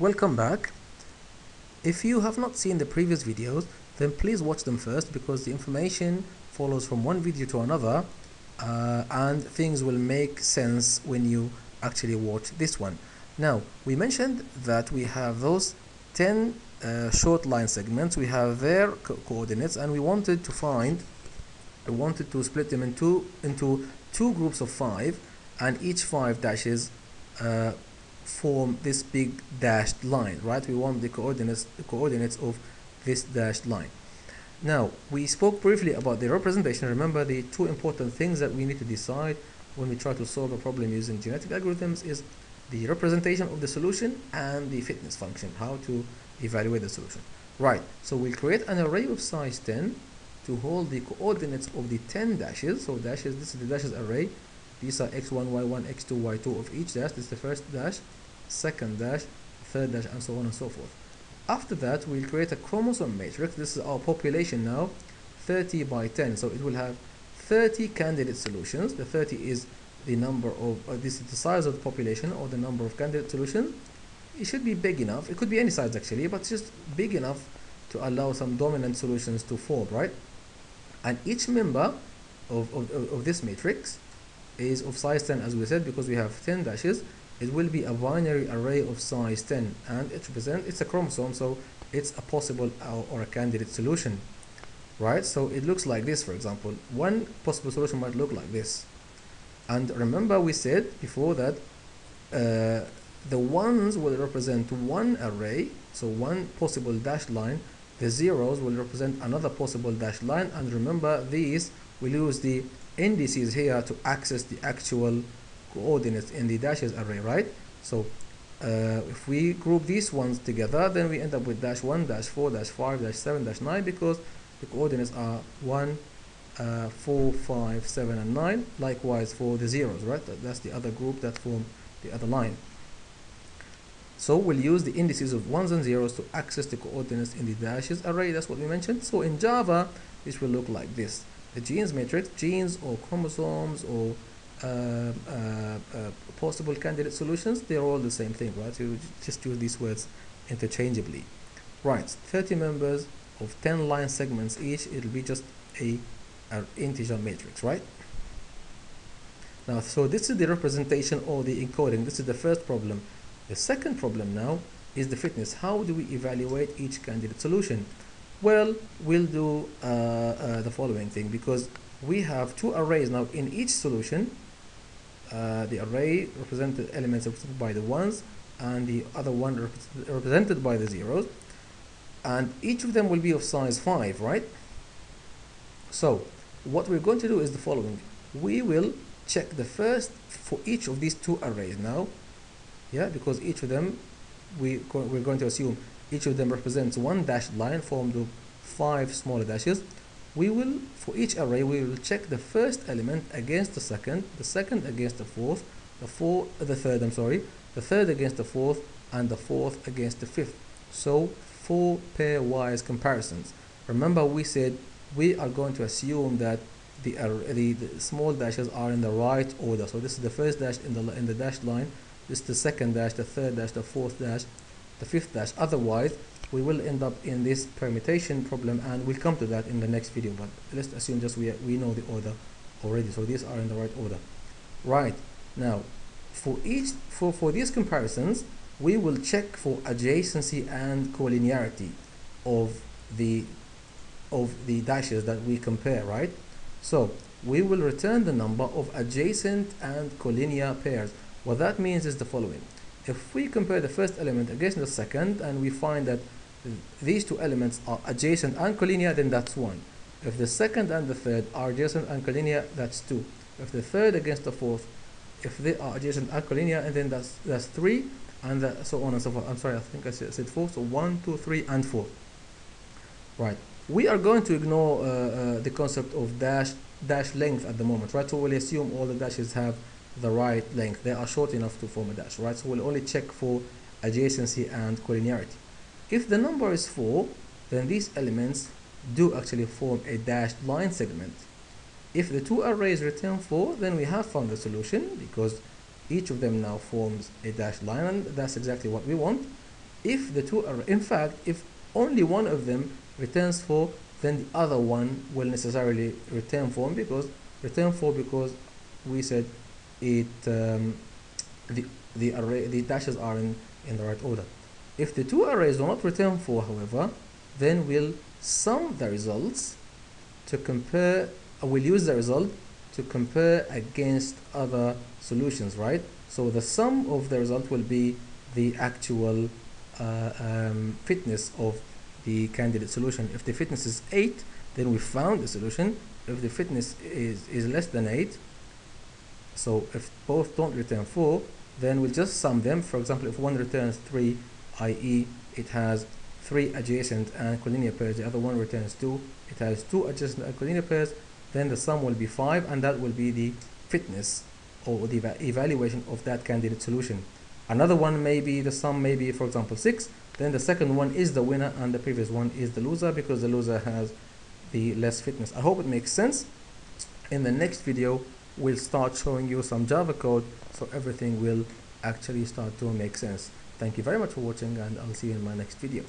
Welcome back. If you have not seen the previous videos, then please watch them first because the information follows from one video to another uh, and things will make sense when you actually watch this one. Now, we mentioned that we have those 10 uh, short line segments, we have their co coordinates and we wanted to find, we wanted to split them into, into two groups of five and each five dashes uh, form this big dashed line, right? We want the coordinates, the coordinates of this dashed line. Now, we spoke briefly about the representation. Remember the two important things that we need to decide when we try to solve a problem using genetic algorithms is the representation of the solution and the fitness function, how to evaluate the solution. Right, so we'll create an array of size 10 to hold the coordinates of the 10 dashes. So dashes, this is the dashes array. These are x1, y1, x2, y2 of each dash. This is the first dash, second dash, third dash, and so on and so forth. After that, we'll create a chromosome matrix. This is our population now, 30 by 10. So it will have 30 candidate solutions. The 30 is the number of, uh, this is the size of the population or the number of candidate solutions. It should be big enough. It could be any size actually, but just big enough to allow some dominant solutions to form, right? And each member of, of, of this matrix is of size 10 as we said because we have 10 dashes it will be a binary array of size 10 and it represents it's a chromosome so it's a possible or a candidate solution right? So it looks like this for example. One possible solution might look like this. And remember we said before that uh, the ones will represent one array so one possible dashed line. The zeros will represent another possible dashed line. And remember these will use the indices here to access the actual coordinates in the dashes array, right? So uh, if we group these ones together, then we end up with dash 1, dash 4, dash 5, dash 7, dash 9 because the coordinates are 1, uh, 4, 5, 7, and 9. Likewise for the zeros, right? That's the other group that form the other line. So we'll use the indices of ones and zeros to access the coordinates in the dashes array. That's what we mentioned. So in Java, this will look like this. The genes matrix, genes or chromosomes or uh, uh, uh, possible candidate solutions, they're all the same thing, right? You just use these words interchangeably. Right, 30 members of 10 line segments each, it'll be just a, a integer matrix, right? Now, so this is the representation or the encoding. This is the first problem. The second problem now is the fitness. How do we evaluate each candidate solution? Well, we'll do uh, uh, the following thing because we have two arrays now. In each solution uh, the array represented elements represented by the ones and the other one represented by the zeros. And each of them will be of size 5 right? So what we're going to do is the following. We will check the first for each of these two arrays now. Yeah because each of them we we're going to assume each of them represents one dashed line formed of five smaller dashes we will, for each array, we will check the first element against the second, the second against the fourth, the fourth, the third, I'm sorry, the third against the fourth, and the fourth against the fifth. So four pairwise comparisons. Remember we said we are going to assume that the, the, the, small dashes are in the right order. So this is the first dash in the, in the dashed line, this is the second dash, the third dash, the fourth dash, the fifth dash. Otherwise, we will end up in this permutation problem and we'll come to that in the next video but let's assume just we, we know the order already so these are in the right order. Right now for each for for these comparisons we will check for adjacency and collinearity of the of the dashes that we compare right? So we will return the number of adjacent and collinear pairs. What that means is the following if we compare the first element against the second and we find that these two elements are adjacent and collinear, then that's 1. If the second and the third are adjacent and collinear, that's 2. If the third against the fourth, if they are adjacent and collinear, and then that's that's 3, and that, so on and so forth. I'm sorry, I think I said, said 4, so one, two, three, and 4. Right. We are going to ignore uh, uh, the concept of dash dash length at the moment, right? So we'll assume all the dashes have the right length. They are short enough to form a dash, right? So we'll only check for adjacency and collinearity. If the number is 4, then these elements do actually form a dashed line segment. If the two arrays return 4, then we have found the solution because each of them now forms a dashed line and that's exactly what we want. if the two are in fact if only one of them returns 4 then the other one will necessarily return 4 because return 4 because we said it um, the the array the dashes are in in the right order. If the two arrays do not return 4 however then we'll sum the results to compare uh, we'll use the result to compare against other solutions right? So the sum of the result will be the actual uh, um, fitness of the candidate solution. If the fitness is 8 then we found the solution. If the fitness is, is less than 8 so if both don't return 4 then we'll just sum them. For example if one returns 3 i.e. it has 3 adjacent and collinear pairs the other one returns 2 it has 2 adjacent and collinear pairs then the sum will be 5 and that will be the fitness or the evaluation of that candidate solution. Another one may be the sum may be for example 6 then the second one is the winner and the previous one is the loser because the loser has the less fitness. I hope it makes sense. In the next video we'll start showing you some java code so everything will actually start to make sense. Thank you very much for watching and i'll see you in my next video